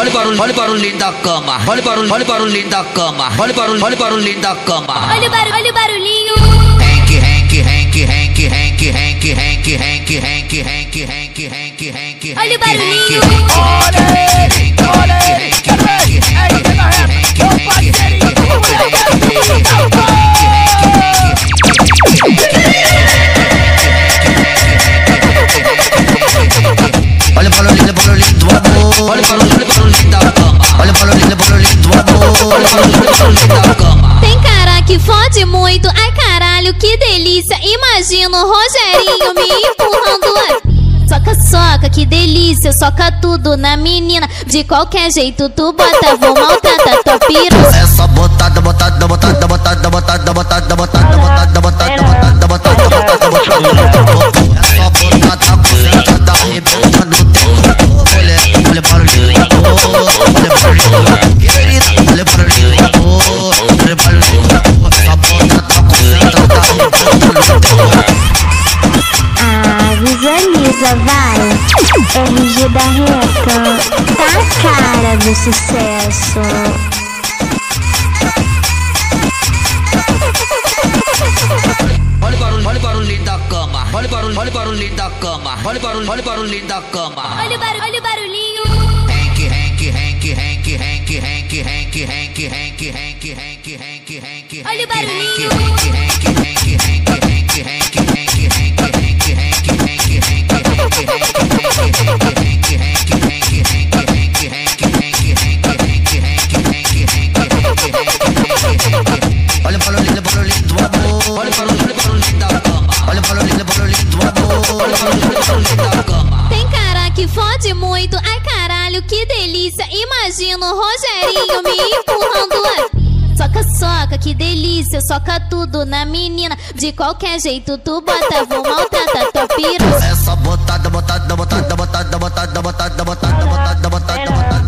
olha o barulho, olha o barulhinho da cama. Olha o barulho, olha o barulhinho da cama. Olha o barulho, olha o barulhinho da cama. Olha o barulho, olha o barulhinho. Hank, Hank, Hank, Hank, Hank, Hank, Hank, Hank, Hank, Hank, Hank, Hank, Hank. Olha o barulhinho. Olha ele, olha ele, quero ver. É ele na reta, o parceirinho do Moleque Olha o barulhinho, olha o barulhinho do amor. Olha o barulhinho, Tem cara que fode muito, ai caralho, que delícia. Imagina o Rogerinho me empurrando assim. Soca, soca, que delícia, soca tudo na menina. De qualquer jeito tu bota, vou maltratar tua. Essa botada, botada, botada, botada, botada, botada, botada, botada, botada, botada, botada, botada, vai. RG da Reta. Tá a cara do sucesso. Olha o barulho, olha o barulhinho da cama. Olha o barulho, olha o barulhinho da cama. Olha o barulho, olha o barulhinho da cama. Olha o barulho, olha o barulhinho. Hank, Hank, Hank, Hank, Hank, Hank, Hank, Hank, Hank, Hank, Hank, Hank, Hank. Olha o barulhinho. Hank, Hank, Hank, Hank, Hank, Hank, muito, ai caralho, que delícia. Imagina o Rogerinho me empurrando assim. Soca, soca, que delícia, soca tudo na menina. De qualquer jeito tu bota, vou maltratar tua piroca. Essa botada, botada, botada, botada, botada, botada, botada, botada, botada, botada, botada,